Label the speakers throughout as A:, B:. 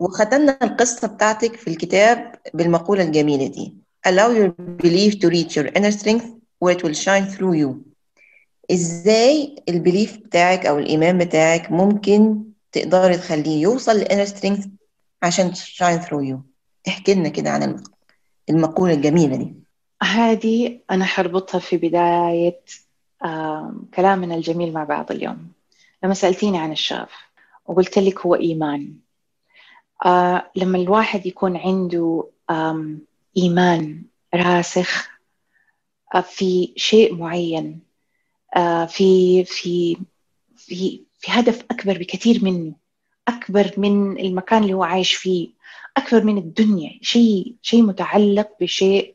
A: وختمنا القصة بتاعتك في الكتاب بالمقولة الجميلة دي. Allow your belief to reach your inner strength where it will shine through you. إزاي ال belief بتاعك أو الإيمان بتاعك ممكن تقدري تخليه يوصل لل inner strength عشان shine through you احكي لنا كده عن المقولة الجميلة دي.
B: هذه أنا حربطها في بداية كلامنا الجميل مع بعض اليوم. لما سألتيني عن الشغف وقلت لك هو إيمان. آه لما الواحد يكون عنده إيمان راسخ آه في شيء معين آه في في في في هدف أكبر بكثير منه أكبر من المكان اللي هو عايش فيه أكبر من الدنيا شيء شيء متعلق بشيء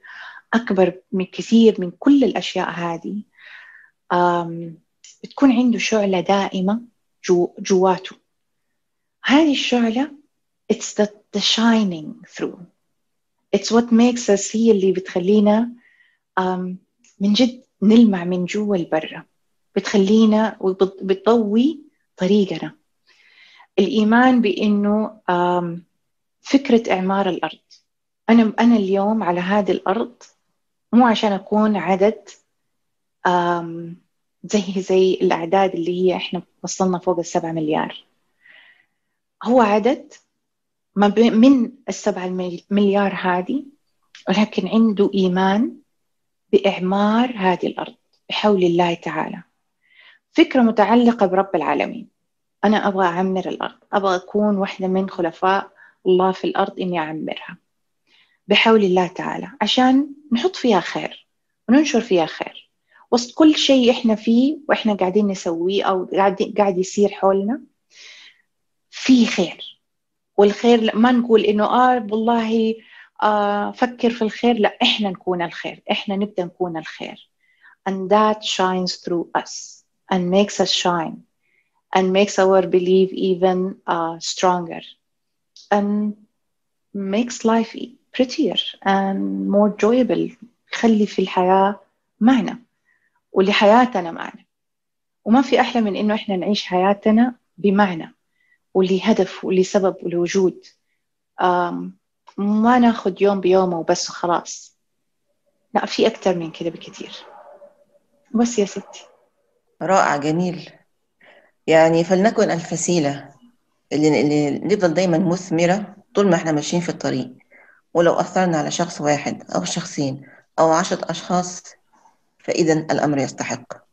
B: أكبر من كثير من كل الأشياء هذه. بتكون عنده شعلة دائمة جو جواته. هذه الشعلة it's the, the shining through. It's what makes us هي اللي بتخلينا um, من جد نلمع من جوا لبرا. بتخلينا وبتضوي طريقنا. الإيمان بأنه um, فكرة إعمار الأرض. أنا أنا اليوم على هذه الأرض مو عشان أكون عدد زي زي الأعداد اللي هي إحنا وصلنا فوق السبعة مليار. هو عدد من السبعة مليار هذه ولكن عنده إيمان بإعمار هذه الأرض بحول الله تعالى. فكرة متعلقة برب العالمين. أنا أبغى أعمر الأرض. أبغى أكون واحدة من خلفاء الله في الأرض إني أعمرها بحول الله تعالى عشان نحط فيها خير وننشر فيها خير. وسط كل شيء إحنا فيه وإحنا قاعدين نسويه أو قاعد يصير حولنا في خير. والخير ما نقول إنه آه والله آه فكر في الخير لا إحنا نكون الخير إحنا نبدأ نكون الخير. And that shines through us and makes us shine and makes our belief even uh, stronger and makes life prettier and more enjoyable. يخلي في الحياة معنى ولحياتنا معنى. وما في أحلى من إنه إحنا نعيش حياتنا بمعنى. ولهدف ولسبب ولوجود. ما ناخذ يوم بيومه وبس وخلاص. لا في أكتر من كده بكثير. بس يا ستي.
A: رائع جميل. يعني فلنكن الفسيلة. اللي, اللي نفضل دايما مثمرة طول ما إحنا ماشيين في الطريق. ولو أثرنا على شخص واحد أو شخصين أو عشرة أشخاص فإذا الأمر يستحق.